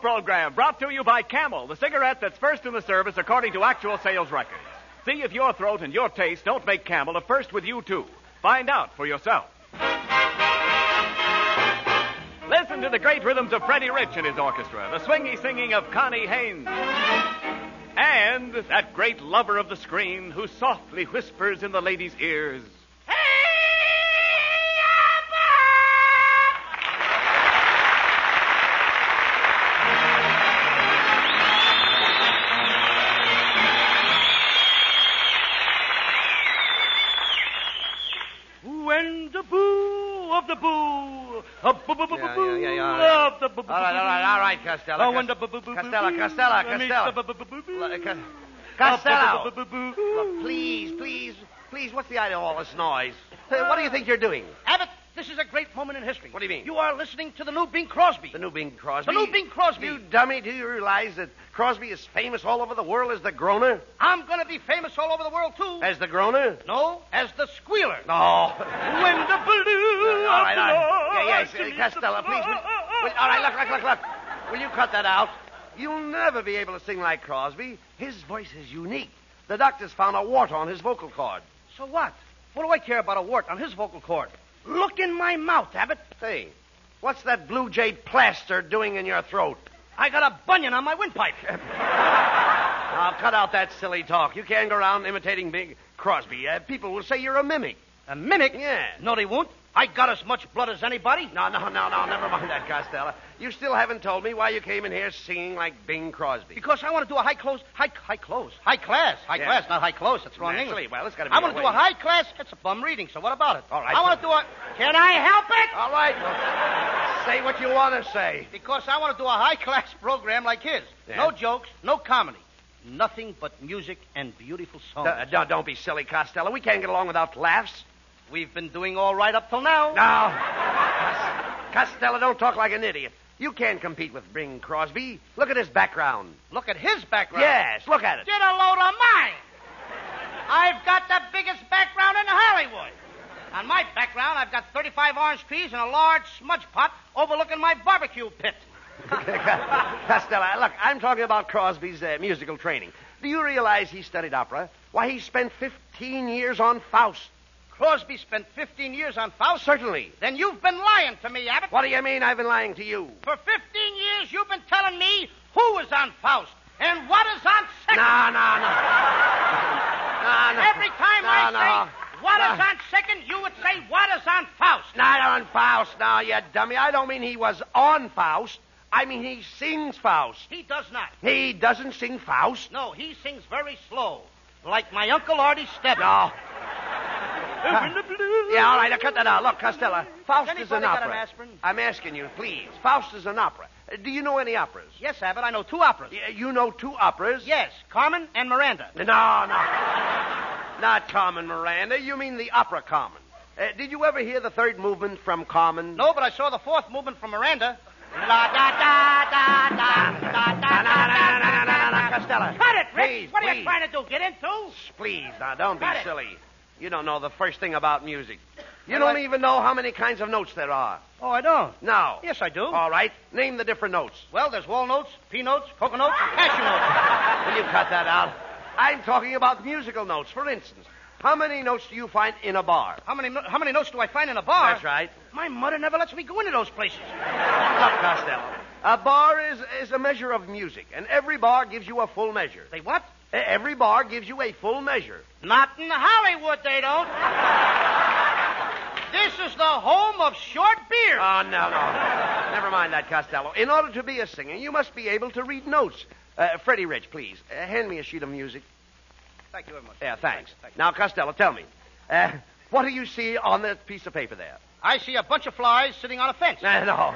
Program brought to you by Camel, the cigarette that's first in the service according to actual sales records. See if your throat and your taste don't make Camel a first with you, too. Find out for yourself. Listen to the great rhythms of Freddie Rich and his orchestra, the swingy singing of Connie Haynes. And that great lover of the screen who softly whispers in the ladies' ears. All right, all right, all right, Costello. Oh, when the Costello, Costello, Costello. Costello. Look, please, please, please, what's the idea of all this noise? Uh, What do you think you're doing? Abbott, this is a great moment in history. What do you mean? You are listening to the new Bing Crosby. The new Bing Crosby. The new Bing Crosby. You dummy, do you realize that Crosby is famous all over the world as the groaner? I'm going to be famous all over the world, too. As the groaner? No, as the squealer. No. When the blue all right, all right. Yeah, yes, uh, Costello, please. Will, all right, look, look, look, look. Will you cut that out? You'll never be able to sing like Crosby. His voice is unique. The doctors found a wart on his vocal cord. So what? What do I care about a wart on his vocal cord? Look in my mouth, Abbott. Hey, what's that blue jay plaster doing in your throat? I got a bunion on my windpipe. Now, cut out that silly talk. You can't go around imitating Bing Crosby. Uh, people will say you're a mimic. A mimic? Yeah. No, they won't. I got as much blood as anybody. No, no, no, no. Never mind that, Costello. You still haven't told me why you came in here singing like Bing Crosby. Because I want to do a high clothes, high high clothes, high class, high Yeah. class, not high clothes. That's wrong Naturally, English. well, it's gotta be I want to do a high class. It's a bum reading. So what about it? All right, I want to do a. Can I help it? All right. well, say what you want to say. Because I want to do a high class program like his. No jokes, no comedy, nothing but music and beautiful songs. Uh, don't, don't be silly, Costello. We can't get along without laughs. We've been doing all right up till now. Now, Costello, don't talk like an idiot. You can't compete with Bing Crosby. Look at his background. Look at his background. Yes, look at it. Get a load of mine. I've got the biggest background in Hollywood. On my background, I've got 35 orange trees and a large smudge pot overlooking my barbecue pit. Costello, look, I'm talking about Crosby's uh, musical training. Do you realize he studied opera? Why, he spent 15 years on Faust. Crosby spent 15 years on Faust. Certainly. Then you've been lying to me, Abbott. What do you mean I've been lying to you? For 15 years, you've been telling me who was on Faust and what is on second. No, no, no. No, no. Every time no, I no. say what no. is on second, you would say what is on Faust. Not on Faust now, you dummy. I don't mean he was on Faust. I mean he sings Faust. He does not. He doesn't sing Faust. No, he sings very slow, like my Uncle Artie Stebbins. No. In the blue. Yeah, all right, now cut that out. Look, Costello, Faust is an got opera. an aspirin? I'm asking you, please. Faust is an opera. Uh, Do you know any operas? Yes, Abbott, I know two operas. Y- You know two operas? Yes, Carmen and Miranda. No, no. Not Carmen Miranda. You mean the opera Carmen. Uh, did you ever hear the third movement from Carmen? No, but I saw the fourth movement from Miranda. La da da da da da da da no, no, no, da. Costello. Cut it, Rich. Please, what are you please. trying to do? Get into? Please, now, don't be Cut it. silly. You don't know the first thing about music. You Well, don't I- even know how many kinds of notes there are. Oh, I don't. No. Yes, I do. All right. Name the different notes. Well, there's walnuts, notes, and cashew notes. Will you cut that out? I'm talking about musical notes. For instance, how many notes do you find in a bar? How many how many notes do I find in a bar? That's right. My mother never lets me go into those places. Look, Costello. A bar is, is a measure of music, and every bar gives you a full measure. They what? Every bar gives you a full measure. Not in Hollywood, they don't. This is the home of short beer. Oh, no, no. Never mind that, Costello. In order to be a singer, you must be able to read notes. Uh, Freddie Rich, please, uh, hand me a sheet of music. Thank you very much. Yeah, thanks. Thank. Now, Costello, tell me, uh, what do you see on that piece of paper there? I see a bunch of flies sitting on a fence, Uh, no,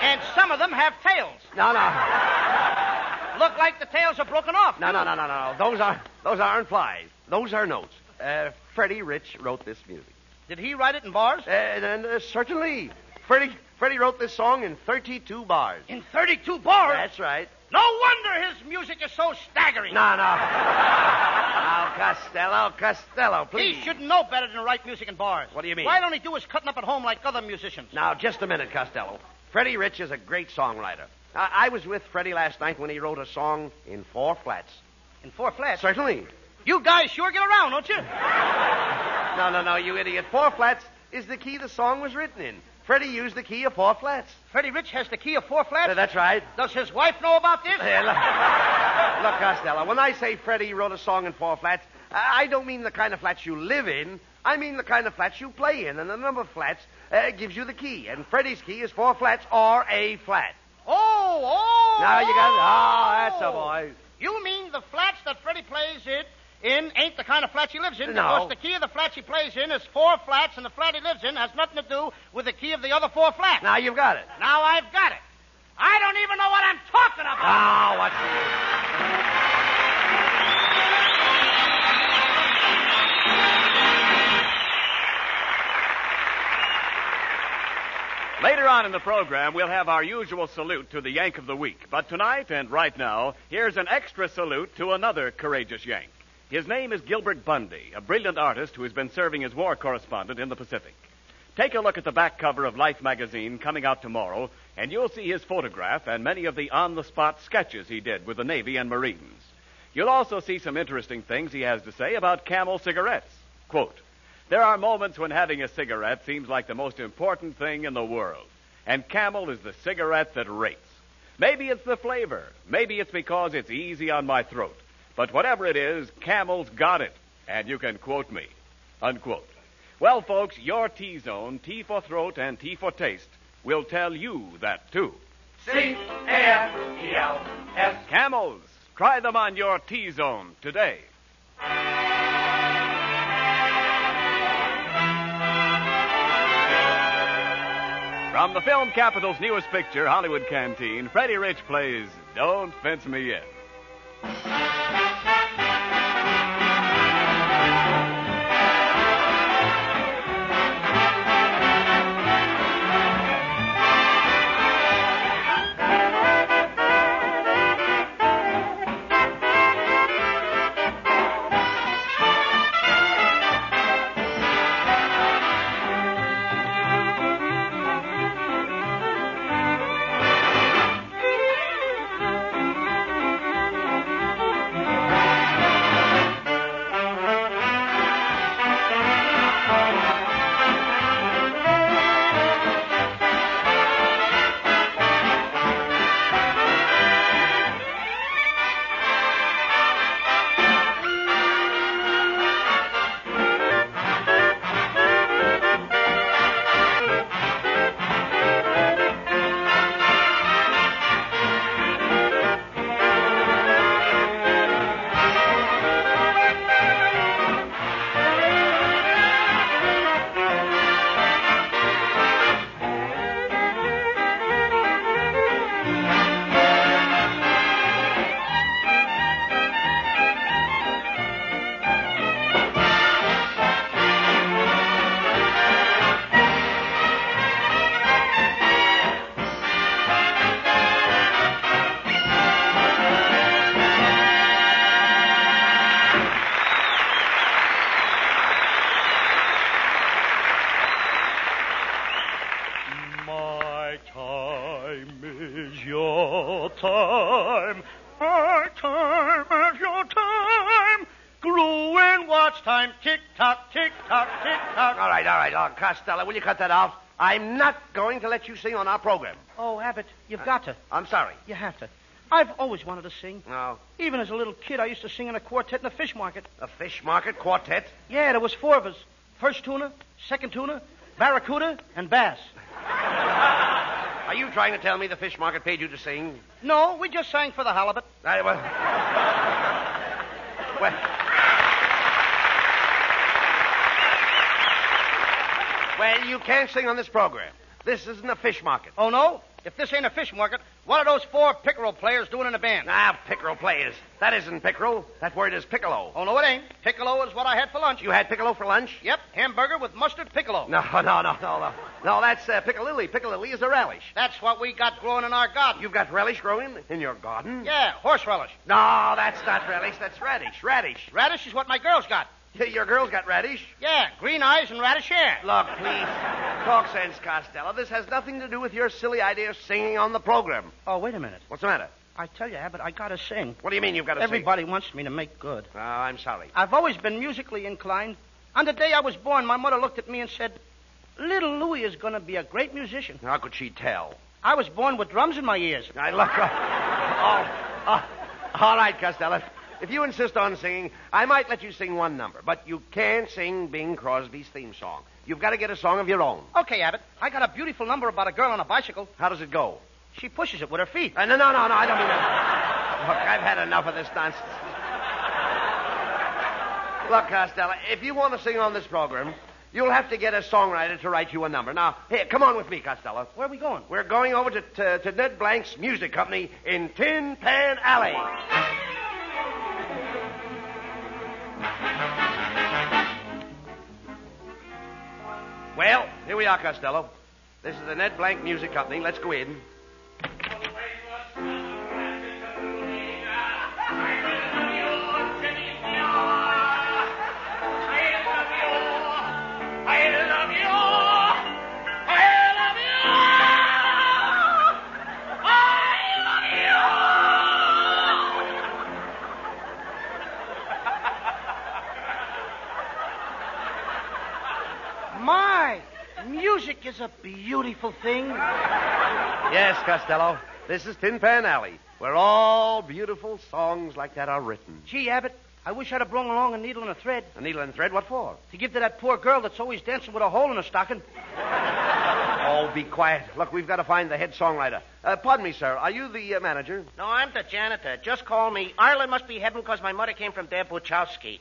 and some of them have tails. no, no, Look like the tails are broken off. no, no, no, no, no. Those are those aren't flies. Those are notes. Uh, Freddie Rich wrote this music. Did he write it in bars? Uh, and uh, certainly, Freddie Freddie wrote this song in 32 bars. In 32 bars? That's right. No wonder his music is so staggering. No, no. now, Costello, Costello, please. He should know better than to write music in bars. What do you mean? Why don't he do his cutting up at home like other musicians? Now, just a minute, Costello. Freddie Rich is a great songwriter. I, I was with Freddie last night when he wrote a song in four flats. In four flats. Certainly. You guys sure get around, don't you? No, no, no, you idiot. Four flats is the key the song was written in. Freddie used the key of four flats. Freddie Rich has the key of four flats. Uh, that's right. Does his wife know about this? Hey, look, look, Costello, when I say Freddie wrote a song in four flats, I I don't mean the kind of flats you live in. I mean the kind of flats you play in, and the number of flats uh, gives you the key. And Freddie's key is four flats or a flat. Oh, oh. Now you got it. oh. Oh, that's a boy. You mean the flats that Freddie plays in, in ain't the kind of flat he lives in? No. Because the key of the flat he plays in is four flats, and the flat he lives in has nothing to do with the key of the other four flats. Now you've got it. Now I've got it. I don't even know what I'm talking about. Ah, oh, what's the? Later on in the program, we'll have our usual salute to the Yank of the Week. But tonight and right now, here's an extra salute to another courageous Yank. His name is Gilbert Bundy, a brilliant artist who has been serving as war correspondent in the Pacific. Take a look at the back cover of Life magazine coming out tomorrow, and you'll see his photograph and many of the on the spot sketches he did with the Navy and Marines. You'll also see some interesting things he has to say about camel cigarettes. Quote, there are moments when having a cigarette seems like the most important thing in the world. And Camel is the cigarette that rates. Maybe it's the flavor. Maybe it's because it's easy on my throat. But whatever it is, Camel's got it. And you can quote me. Unquote. Well, folks, your T zone, T for throat and T for taste, will tell you that too. C-A-M-E-L-S. Camels, try them on your T zone today. From the film capital's newest picture, Hollywood Canteen, Freddie Rich plays Don't Fence Me In. All right. Oh, Costello, will you cut that out? I'm not going to let you sing on our program. Oh, Abbott, you've got to. I'm sorry. You have to. I've always wanted to sing. No. Even as a little kid, I used to sing in a quartet in a fish market. A fish market quartet? Yeah, there was four of us. First tuna, second tuna, barracuda, and bass. Are you trying to tell me the fish market paid you to sing? No, we just sang for the halibut. I, well, well, well, you can't sing on this program. This isn't a fish market. Oh, no? If this ain't a fish market, what are those four pickerel players doing in a band? Ah, pickerel players. That isn't pickerel. That word is piccolo. Oh, no, it ain't. Piccolo is what I had for lunch. You had piccolo for lunch? Yep, hamburger with mustard piccolo. No, no, no, no, no. No, that's uh, piccalilli. Piccalilli is a relish. That's what we got growing in our garden. You've got relish growing in your garden? Yeah, horse relish. No, that's not relish. That's radish. Radish. Radish is what my girls got. Your girl's got radish. Yeah, green eyes and radish hair. Look, please. Talk sense, Costello. This has nothing to do with your silly idea of singing on the program. Oh, wait a minute. What's the matter? I tell you, Abbott, I gotta sing. What do you mean you've got to sing? Everybody wants me to make good. sing? Oh, I'm sorry. I've always been musically inclined. On the day I was born, my mother looked at me and said, Little Louis is gonna be a great musician. How could she tell? I was born with drums in my ears. I look. oh, oh, oh. all right, Costello. If you insist on singing, I might let you sing one number, but you can't sing Bing Crosby's theme song. You've got to get a song of your own. Okay, Abbott, I got a beautiful number about a girl on a bicycle. How does it go? She pushes it with her feet. Uh, no, no, no, no, I don't mean that. Look, I've had enough of this nonsense. Look, Costello, if you want to sing on this program, you'll have to get a songwriter to write you a number. Now, here, come on with me, Costello. Where are we going? We're going over to, to, to Ned Blank's music company in Tin Pan Alley. Well, here we are, Costello. This is the Ned Blank Music Company. Let's go in. Beautiful thing. Yes, Costello. This is Tin Pan Alley, where all beautiful songs like that are written. Gee, Abbott, I wish I'd have brought along a needle and a thread A needle and thread, what for? to give to that poor girl that's always dancing with a hole in her stocking. Oh, be quiet. Look, we've got to find the head songwriter. Uh, pardon me, sir. Are you the uh, manager? No, I'm the janitor. Just call me. Ireland must be heaven because my mother came from there, Buchowski.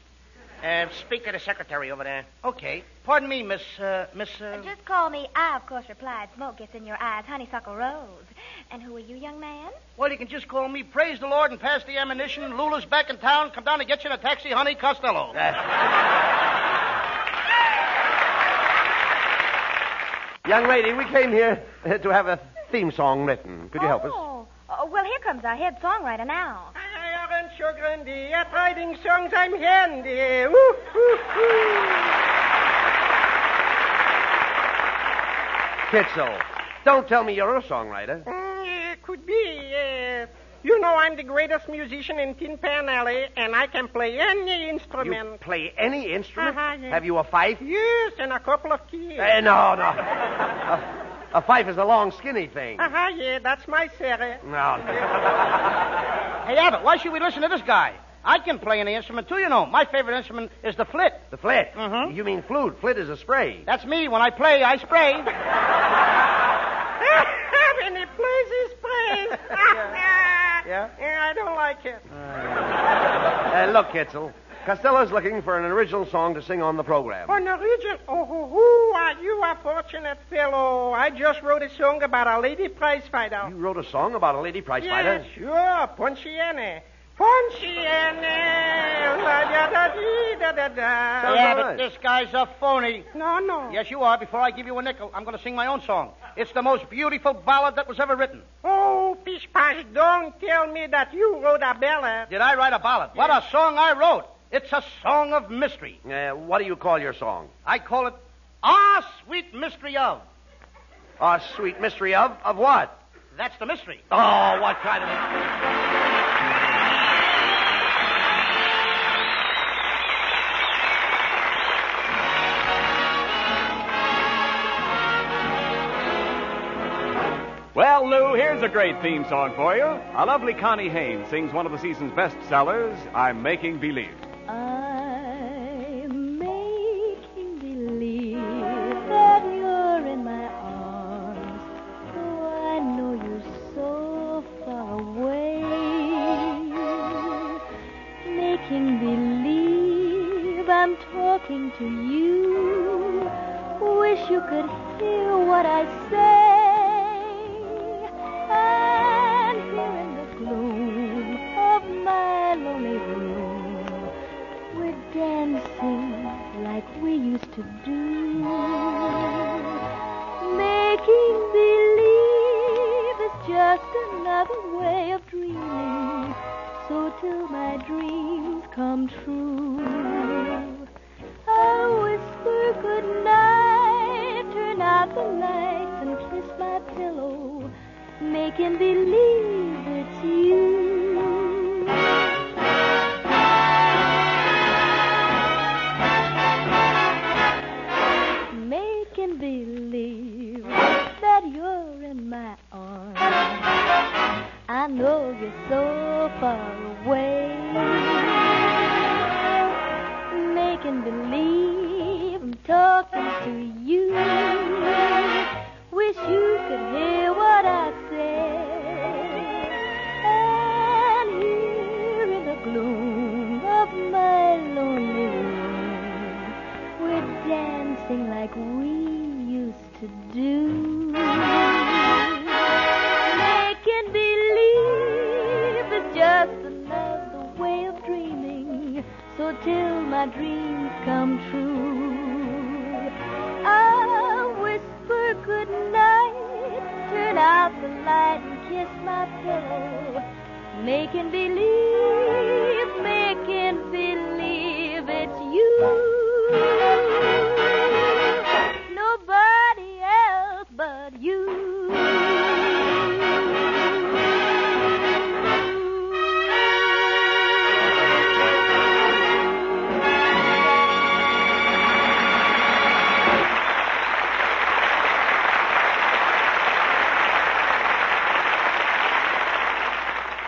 Uh, speak to the secretary over there. Okay. Pardon me, Miss, uh, Miss, uh... Just call me. I, of course, replied. Smoke gets in your eyes. Honeysuckle rose. And who are you, young man? Well, you can just call me Praise the Lord and pass the ammunition. Lula's back in town. Come down and get you in a taxi, honey Costello. Young lady, we came here uh, to have a theme song written. Could you help us? Oh. Oh, well, here comes our head songwriter now. So grandy at writing songs I'm handy. Woo, woo, woo. Kitzel, don't tell me you're a songwriter. Mm, it could be. Uh, you know I'm the greatest musician in Tin Pan Alley, and I can play any instrument. You play any instrument? Uh-huh, yeah. Have you a fife? Yes, and a couple of keys. Uh, no, no. a, a fife is a long, skinny thing. Uh-huh, yeah, that's my Sarah. No. Hey, Abbott, why should we listen to this guy? I can play any instrument, too, you know. My favorite instrument is the flit. The flit. Mhm. You mean flute. Flit is a spray. That's me. When I play, I spray. when he plays his plays. Yeah? Yeah. I don't like it. Uh, look, Kitzel. Costello's looking for an original song to sing on the program. Oh, Norwegian. Oh, who, who are you a fortunate fellow. I just wrote a song about a lady prize fighter. You wrote a song about a lady prize yeah, fighter? sure. Poinciana. Poinciana. La da da dee da da da. Yeah, all but this guy's a phony. No, no. Yes, you are. Before I give you a nickel, I'm going to sing my own song. It's the most beautiful ballad that was ever written. Oh, Pish Posh, don't tell me that you wrote a ballad. Did I write a ballad? What a song I wrote. It's a song of mystery. Uh, what do you call your song? I call it Ah, Sweet Mystery of. A sweet mystery of of what? That's the mystery. Oh, what kind of Well, Lou, here's a great theme song for you. A lovely Connie Haynes sings one of the season's best sellers, I'm Making Believe. I'm another way of dreaming. So till my dreams come true, I'll whisper good night, turn out the lights and kiss my pillow, making believe I know you're so far away. Making believe I'm talking to you. Wish you could hear what I say. And here in the gloom of my lonely room, we're dancing like we used to do. My dreams come true, I'll whisper good night, turn out the light and kiss my pillow. Making believe,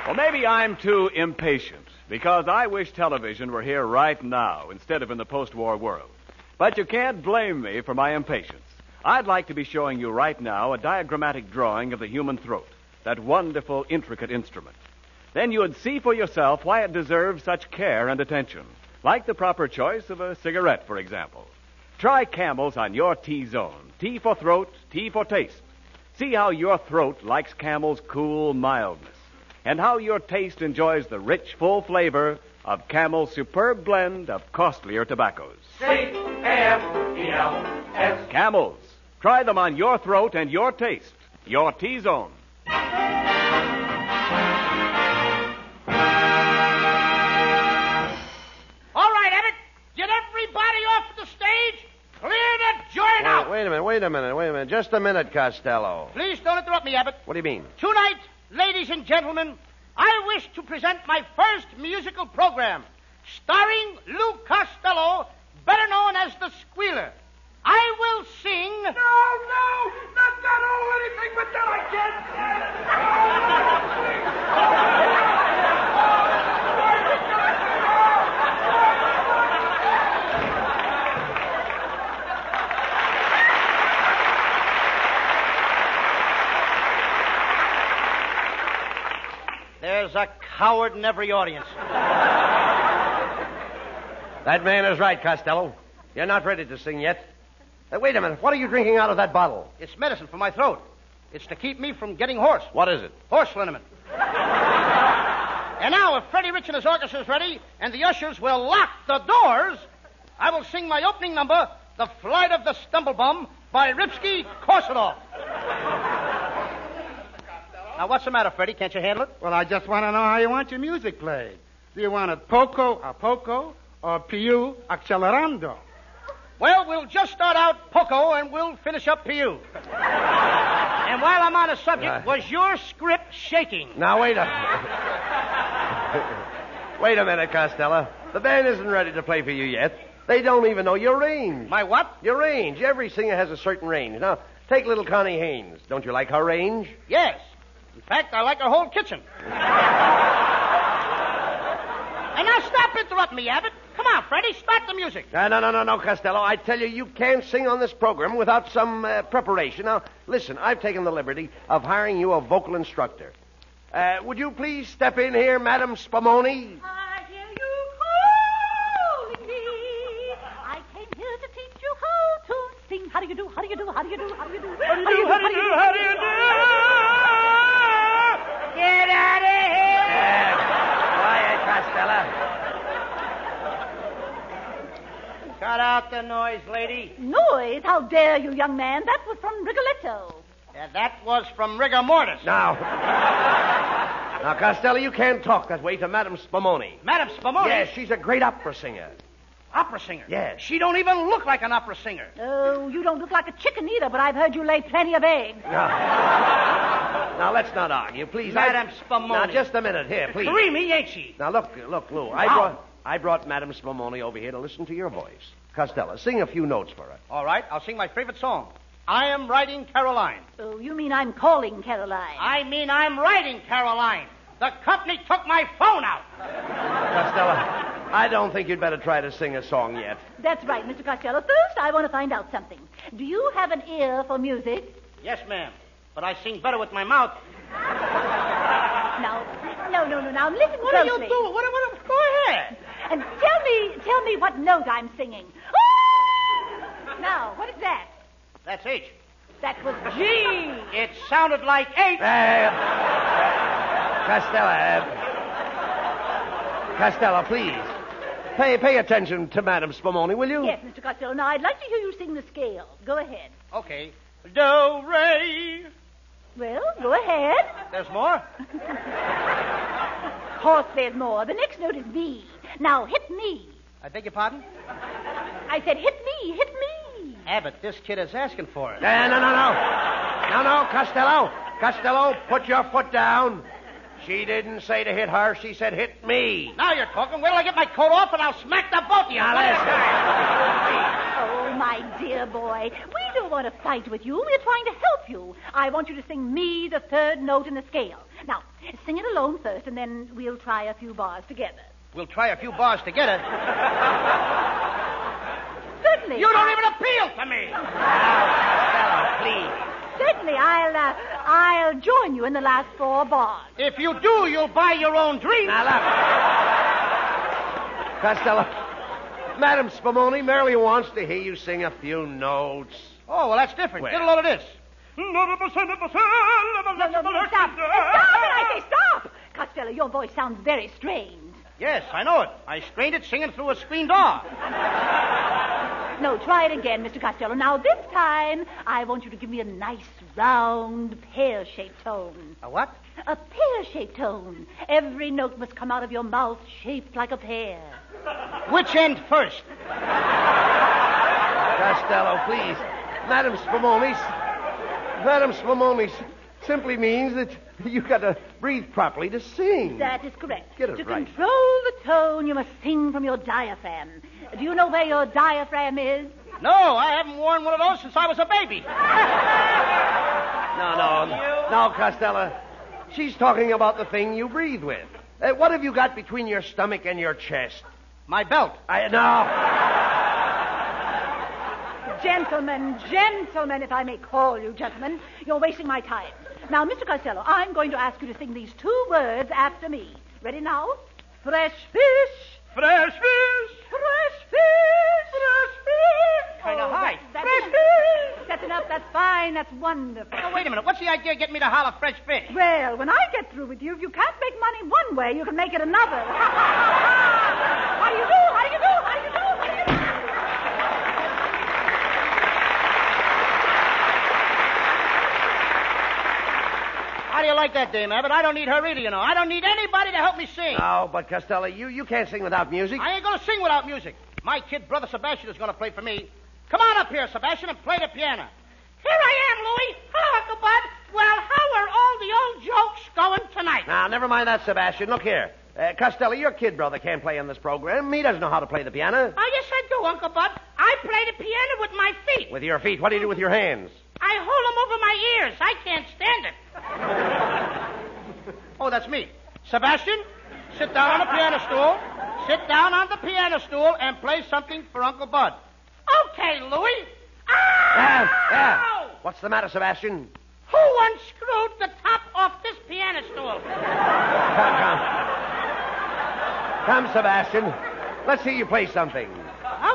Well, maybe I'm too impatient because I wish television were here right now instead of in the post war world. But you can't blame me for my impatience. I'd like to be showing you right now a diagrammatic drawing of the human throat, that wonderful, intricate instrument. Then you'd see for yourself why it deserves such care and attention, like the proper choice of a cigarette, for example. Try Camels on your T zone. T for throat, T for taste. See how your throat likes Camel's cool mildness, and how your taste enjoys the rich, full flavor of Camel's superb blend of costlier tobaccos. C-A-M-E-L-S. Camels. Try them on your throat and your taste. Your T zone. All right, Abbott. Get everybody off the stage. Clear the joint out. Wait, wait a minute, wait a minute, wait a minute. Just a minute, Costello. Please don't interrupt me, Abbott. What do you mean? Tonight, ladies and gentlemen, I wish to present my first musical program, starring Lou Costello, better known as the Squealer. I will sing. No, no, not that oh, anything but that I can't There's a coward in every audience. That man is right, Costello. You're not ready to sing yet. Uh, wait a minute. What are you drinking out of that bottle? It's medicine for my throat. It's to keep me from getting hoarse. What is it? Horse liniment. and now, if Freddie Rich and his orchestra is ready, and the ushers will lock the doors, I will sing my opening number, "The Flight of the Stumblebum" by Ripsky Korsakov. Now, what's the matter, Freddie? Can't you handle it? Well, I just want to know how you want your music played. Do you want it poco a poco or più accelerando? Well, we'll just start out Poco and we'll finish up Piu. and while I'm on the subject, was your script shaking? Now, wait a Wait a minute, Costello. The band isn't ready to play for you yet. They don't even know your range. My what? Your range. Every singer has a certain range. Now, take little Connie Haynes. Don't you like her range? Yes. In fact, I like her whole kitchen. and now stop interrupting me, Abbott. Come on, Freddie, start the music. No, no, no, no, no, Costello. I tell you, you can't sing on this program without some uh, preparation. Now, listen, I've taken the liberty of hiring you a vocal instructor. Uh, would you please step in here, Madam Spumoni? I hear you calling me. I came here to teach you how to sing. How do you do? How do you do? How do you do? How do you do? How do you do? How do you do? How do you do? Get out of here! Quiet, Costello. Cut out the noise, lady. Noise? How dare you, young man? That was from Rigoletto. Yeah, that was from rigor mortis. Now. now, Costello, you can't talk that way to Madame Spumoni. Madame Spumoni. Yes, she's a great opera singer. Opera singer? Yes. She don't even look like an opera singer. Oh, you don't look like a chicken either, but I've heard you lay plenty of eggs. Now let's not argue, please. I- Madame Spumoni. Now just a minute here, please. Creamy, ain't she? Now look, look, Lou. I brought I brought Madame Spumoni over here to listen to your voice. Costello, sing a few notes for her. All right, I'll sing my favorite song. I am writing Caroline. Oh, you mean I'm calling Caroline? I mean, I'm writing Caroline. The company took my phone out. Costello, I don't think you'd better try to sing a song yet. That's right, Mr. Costello. First, I want to find out something. Do you have an ear for music? Yes, ma'am. But I sing better with my mouth. Now, no, no, no. Now listen What closely. are you doing? What, what, go ahead. And tell me, tell me what note I'm singing. now, what is that? That's H. That was G. It sounded like H. Uh, Costello, uh, Costello, please. Pay, pay attention to Madame Spumoni, will you? Yes, Mr. Costello. Now, I'd like to hear you sing the scale. Go ahead. Okay. Do, re. Well, go ahead. There's more? Of course, there's more. The next note is B. Now, hit me. I beg your pardon? I said, hit me, hit me. Abbott, this kid is asking for it. Uh, no, no, no. No, no, Costello. Costello, put your foot down. She didn't say to hit her. She said hit me. Now you're talking. Wait till I get my coat off and I'll smack the both of you. Now, listen. Oh, my dear boy. We don't want to fight with you. We're trying to help you. I want you to sing me the third note in the scale. Now, sing it alone first, and then we'll try a few bars together. We'll try a few bars together. Certainly. You don't even appeal to me. Costello, please. Certainly, I'll, uh, I'll join you in the last four bars. If you do, you'll buy your own drink. Now, look. Costello, Madame Spumoni merely wants to hear you sing a few notes. Oh, well, that's different. Well. Get a load of this. No, no, no, stop. Stop, and I say stop. Costello, your voice sounds very strained. Yes, I know it. I strained it singing through a screen door. No, try it again, Mr. Costello. Now, this time, I want you to give me a nice, round, pear-shaped tone. A what? A pear-shaped tone. Every note must come out of your mouth shaped like a pear. Which end first? Costello, please. Madame Spumoni's. Madame Spumoni's simply means that you've got to breathe properly to sing. That is correct. Get it to right. control the tone, you must sing from your diaphragm. Do you know where your diaphragm is? No, I haven't worn one of those since I was a baby. No, no, no, Costello. She's talking about the thing you breathe with. Uh, what have you got between your stomach and your chest? My belt. I no. Gentlemen, gentlemen, if I may call you gentlemen, you're wasting my time. Now, Mr. Costello, I'm going to ask you to sing these two words after me. Ready now? Fresh fish. Fresh fish. Fresh fish. Fresh fish. Oh, Kinda high. That's Fresh enough. fish. That's enough. That's fine. That's wonderful. Now, wait a minute. What's the idea of getting me to holler fresh fish? Well, when I get through with you, if you can't make money one way, you can make it another. How do you do? How do you do? How do you do? How do you do? How do you like that, Dame Abbott? I don't need her either, you know. I don't need anybody to help me sing. No, but Costello, you, you can't sing without music. I ain't going to sing without music. My kid brother Sebastian is going to play for me. Come on up here, Sebastian, and play the piano. Here I am, Louie. Hello, Uncle Bud. Well, how are all the old jokes going tonight? Now, never mind that, Sebastian. Look here. Uh, Costello, your kid brother can't play on this program. He doesn't know how to play the piano. Oh, yes, I do, Uncle Bud. I play the piano with my feet. With your feet. What do you do with your hands? I hold them over my ears. I can't stand it. oh, that's me. Sebastian, sit down on the piano stool. Sit down on the piano stool and play something for Uncle Bud. Okay, Louie. Yeah, yeah. Ow! What's the matter, Sebastian? Who unscrewed the top off this piano stool? Come, come. Come, Sebastian. Let's see you play something.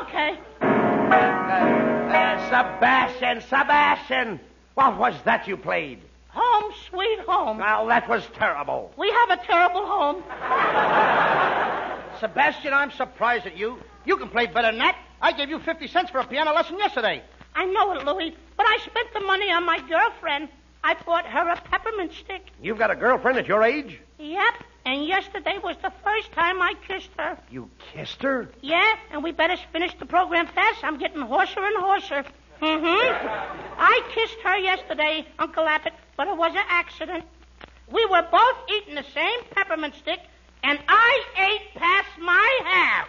Okay. Uh, Sebastian, Sebastian! What was that you played? Home, sweet home. Well, that was terrible. We have a terrible home. Sebastian, I'm surprised at you. You can play better than that. I gave you 50 cents for a piano lesson yesterday. I know it, Louie, but I spent the money on my girlfriend. I bought her a peppermint stick. You've got a girlfriend at your age? Yep. And yesterday was the first time I kissed her. You kissed her? Yeah, and we better finish the program fast. I'm getting hoarser and hoarser. Mm-hmm. I kissed her yesterday, Uncle Abbott, but it was an accident. We were both eating the same peppermint stick, and I ate past my half.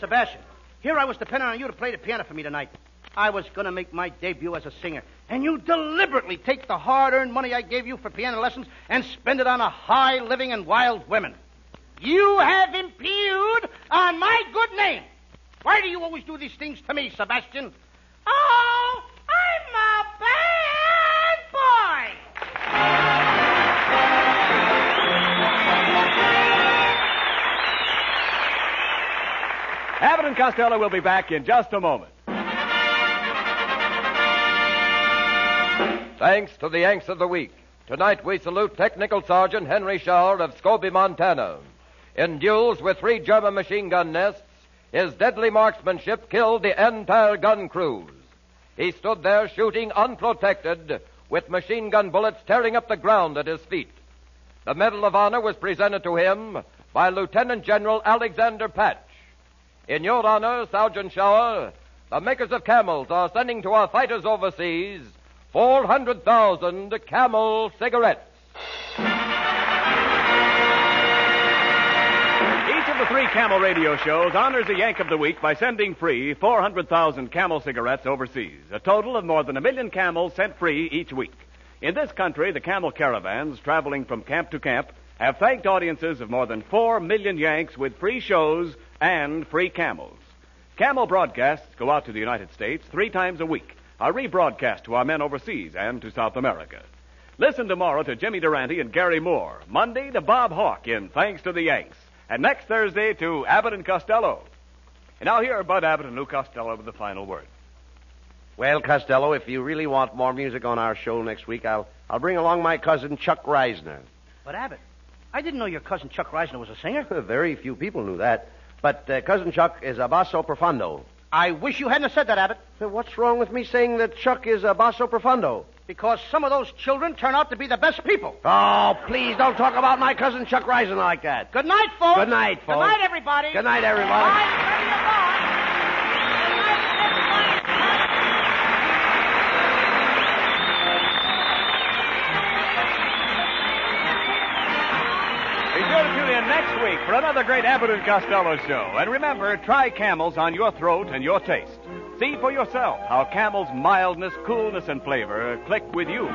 Sebastian, here I was depending on you to play the piano for me tonight. I was going to make my debut as a singer, and you deliberately take the hard earned money I gave you for piano lessons and spend it on a high living and wild women. You have impugned on my good name. Why do you always do these things to me, Sebastian? Oh, I'm a bad boy. Abbott and Costello will be back in just a moment. Thanks to the Yanks of the Week. Tonight we salute Technical Sergeant Henry Schauer of Scobey, Montana. In duels with three German machine gun nests, his deadly marksmanship killed the entire gun crews. He stood there shooting unprotected with machine gun bullets tearing up the ground at his feet. The Medal of Honor was presented to him by Lieutenant General Alexander Patch. In your honor, Sergeant Schauer, the makers of camels are sending to our fighters overseas 400,000 camel cigarettes. Each of the three Camel radio shows honors a Yank of the Week by sending free 400,000 Camel cigarettes overseas, a total of more than a million camels sent free each week. In this country, the Camel caravans traveling from camp to camp have thanked audiences of more than 4 million Yanks with free shows and free camels. Camel broadcasts go out to the United States three times a week, are rebroadcast to our men overseas and to South America. Listen tomorrow to Jimmy Durante and Garry Moore. Monday to Bob Hawk in Thanks to the Yanks. And next Thursday to Abbott and Costello. And now here are Bud Abbott and Lou Costello with the final word. Well, Costello, if you really want more music on our show next week, I'll I'll bring along my cousin Chuck Reisner. But, Abbott, I didn't know your cousin Chuck Reisner was a singer. Very few people knew that. But uh, cousin Chuck is a basso profundo. I wish you hadn't said that, Abbott, Uh, What's wrong with me saying that Chuck is a basso profundo? because some of those children turn out to be the best people. Oh, please don't talk about my cousin Chuck Reisner like that. Good night, folks. Good night, folks. Good night, everybody. Good night, everybody. All right, sure to tune in next week for another great Abbott and Costello show. And remember, try camels on your throat and your taste. See for yourself how camel's mildness, coolness, and flavor click with you.